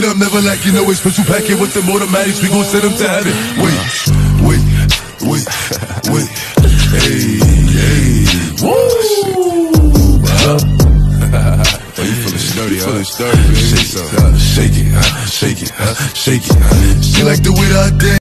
to them, never like you know it's special packet with them automatics. We gon' send them to heaven. Wait, wait, wait, wait. Hey, hey, woo! Oh, you feeling sturdy, You huh? feeling sturdy, baby. Shake some. Uh, Shake it, uh, shake it, uh, shake it. She like the way that I dance.